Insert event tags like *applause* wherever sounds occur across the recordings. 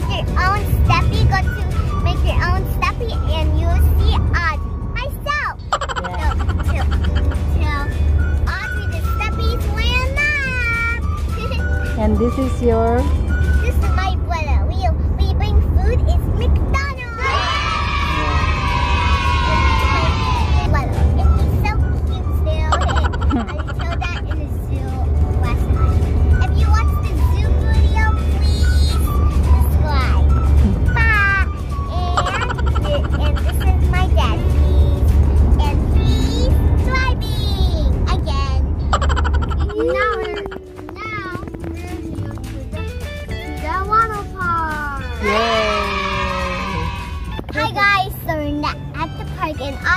make your own steppy. Go to make your own steppy and use the Audrey. Myself. Yeah. So, Audri the up. *laughs* and this is your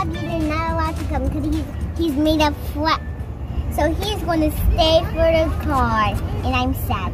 Foggy is not allowed to come because he's, he's made up flat. So he's going to stay for the car, and I'm sad.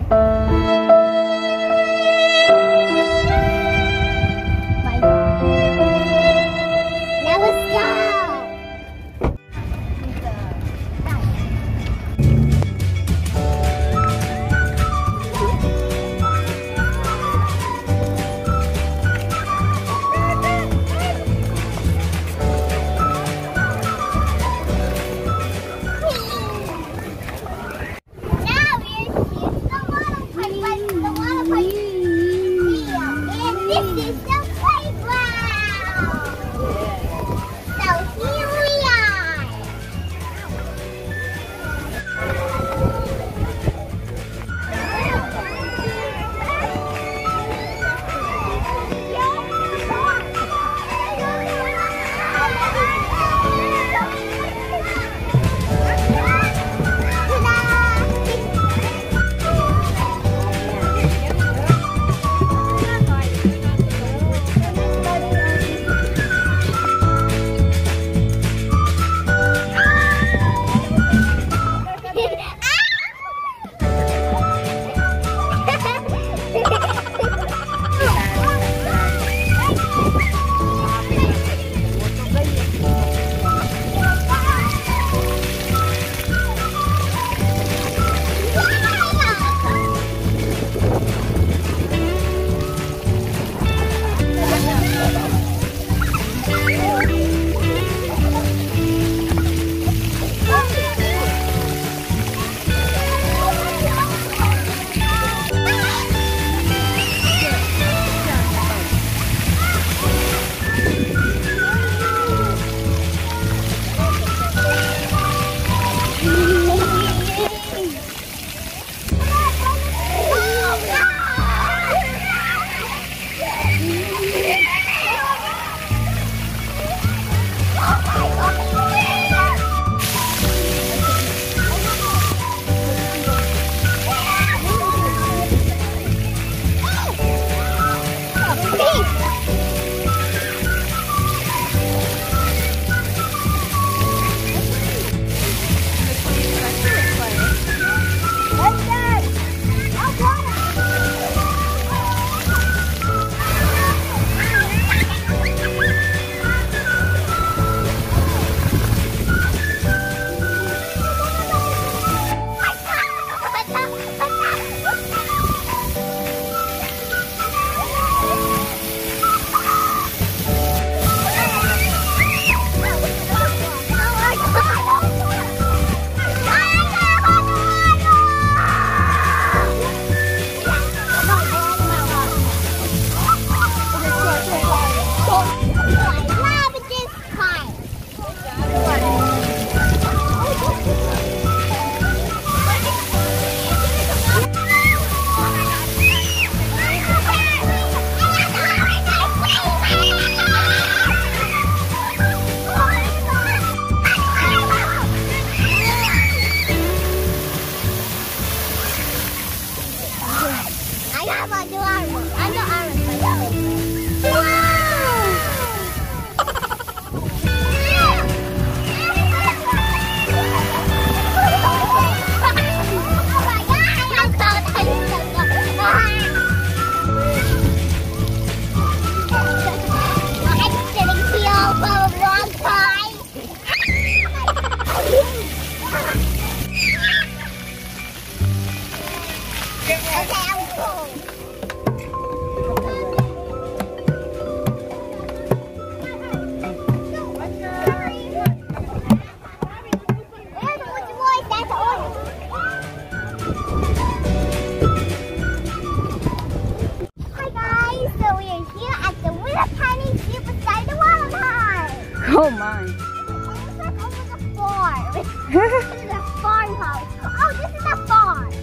This is a farmhouse. Oh, this is a farm.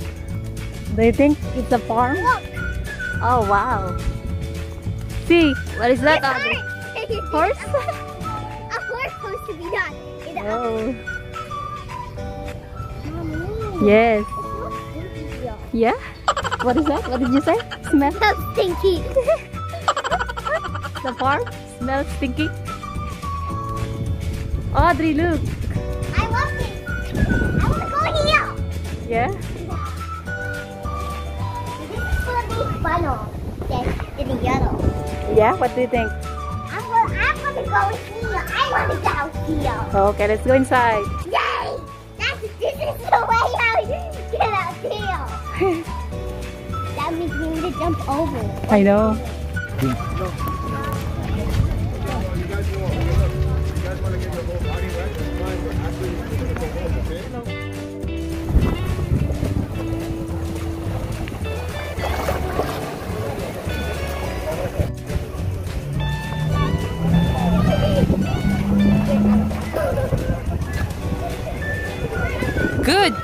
Do you think it's a farm? Look. Oh wow. See, what is that? Horse. *laughs* Horse? *laughs* a horse supposed to be done. Uh, it's Oh. Yes. Stinky here. Yeah? What is that? What did you say? Smell smells stinky. *laughs* the farm? Smells stinky? Audri, look. Yellow. Yeah? What do you think? I'm gonna, I'm gonna go here. I want to go here. Okay, let's go inside. Yay! That's, *laughs* this *laughs* is the way I get out here. that means we need to jump over. I know.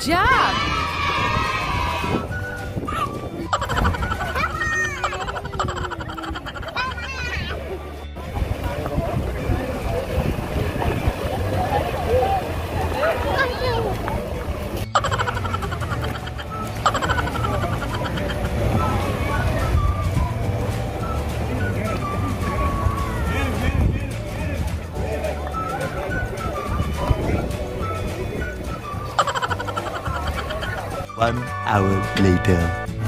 Job! One hour later.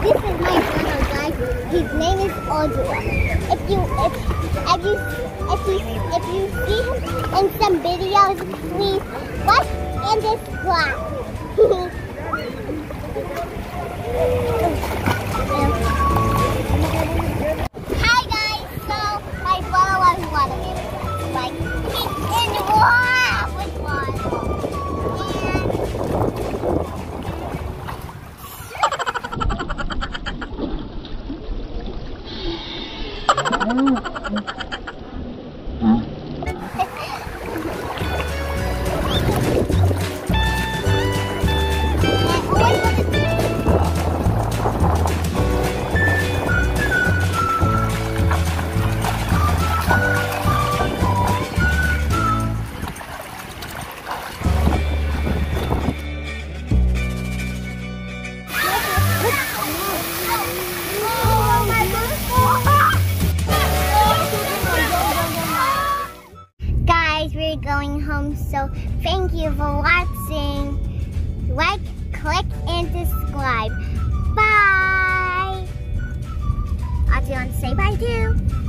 This is my brother, guys. His name is Audra. If you if if you if you if you see him in some videos, please watch and subscribe. *laughs* watching. So thank you for watching. Like, click, and subscribe. Bye. To say bye too?